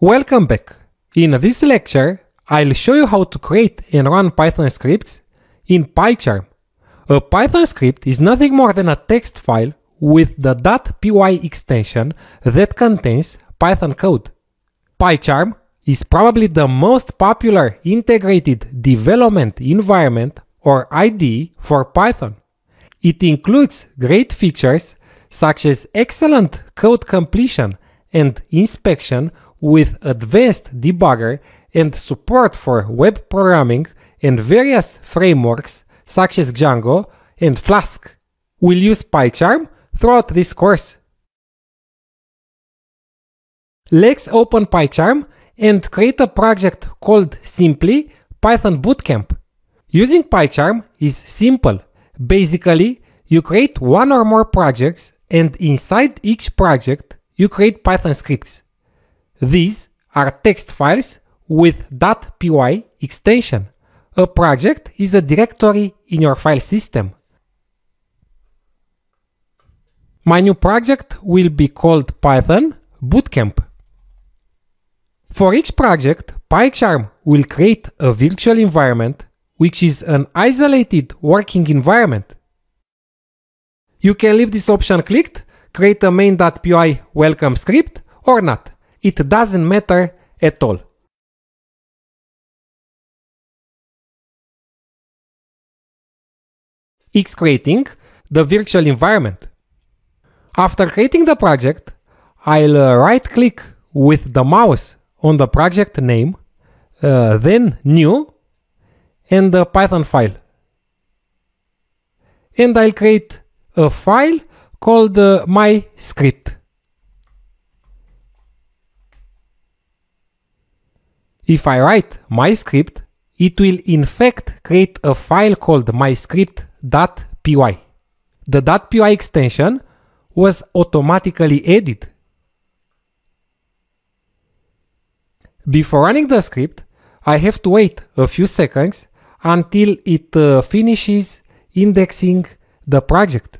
Welcome back. In this lecture, I'll show you how to create and run Python scripts in PyCharm. A Python script is nothing more than a text file with the .py extension that contains Python code. PyCharm is probably the most popular integrated development environment or IDE for Python. It includes great features such as excellent code completion and inspection with advanced debugger and support for web programming and various frameworks such as Django and Flask. We'll use PyCharm throughout this course. Let's open PyCharm and create a project called simply Python Bootcamp. Using PyCharm is simple. Basically, you create one or more projects and inside each project, you create Python scripts. These are text files with .py extension. A project is a directory in your file system. My new project will be called Python Bootcamp. For each project, PyCharm will create a virtual environment, which is an isolated working environment. You can leave this option clicked, create a main.py welcome script, or not. It doesn't matter at all. It's creating the virtual environment. After creating the project, I'll uh, right click with the mouse on the project name, uh, then new, and the Python file. And I'll create a file called uh, my script. If I write my script, it will in fact create a file called myscript.py. The .py extension was automatically added. Before running the script, I have to wait a few seconds until it uh, finishes indexing the project.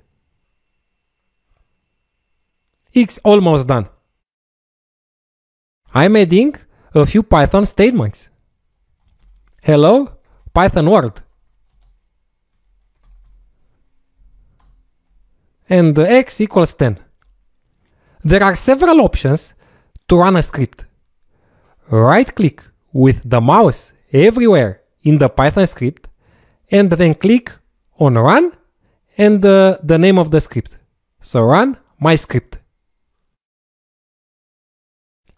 It's almost done. I'm adding a few Python statements. Hello, Python world. And x equals 10. There are several options to run a script. Right click with the mouse everywhere in the Python script and then click on run and uh, the name of the script. So run my script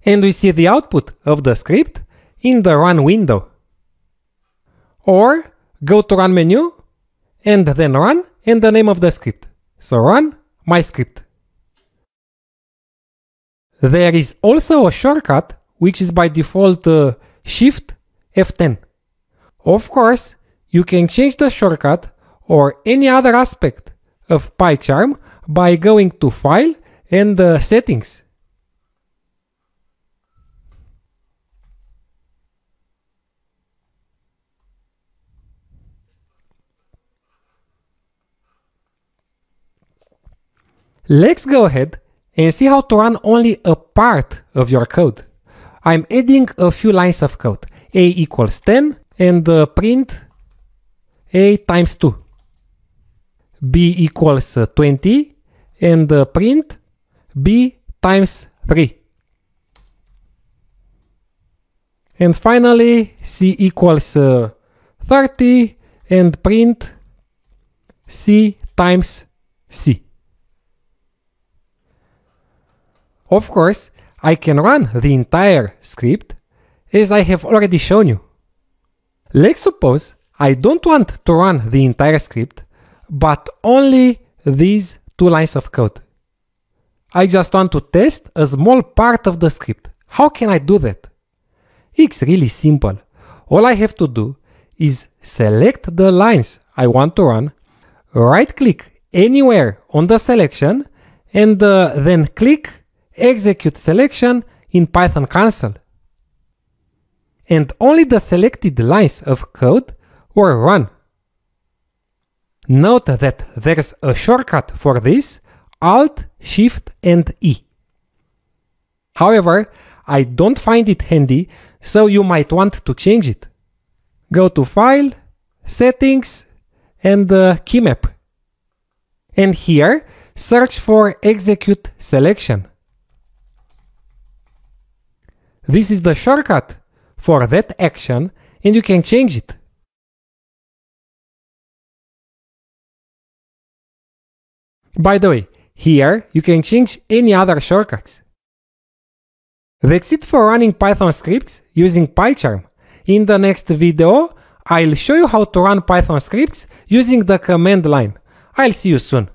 and we see the output of the script in the run window. Or go to run menu and then run and the name of the script. So run my script. There is also a shortcut which is by default uh, Shift F10. Of course, you can change the shortcut or any other aspect of PyCharm by going to File and uh, Settings. Let's go ahead and see how to run only a part of your code. I'm adding a few lines of code. a equals 10 and uh, print a times 2. b equals uh, 20 and uh, print b times 3. And finally c equals uh, 30 and print c times c. Of course, I can run the entire script as I have already shown you. Let's suppose I don't want to run the entire script, but only these two lines of code. I just want to test a small part of the script. How can I do that? It's really simple. All I have to do is select the lines I want to run, right click anywhere on the selection, and uh, then click execute selection in Python console. And only the selected lines of code were run. Note that there's a shortcut for this, Alt, Shift and E. However, I don't find it handy, so you might want to change it. Go to File, Settings, and uh, Keymap. And here, search for Execute Selection. This is the shortcut for that action and you can change it. By the way, here you can change any other shortcuts. That's it for running Python scripts using PyCharm. In the next video, I'll show you how to run Python scripts using the command line. I'll see you soon.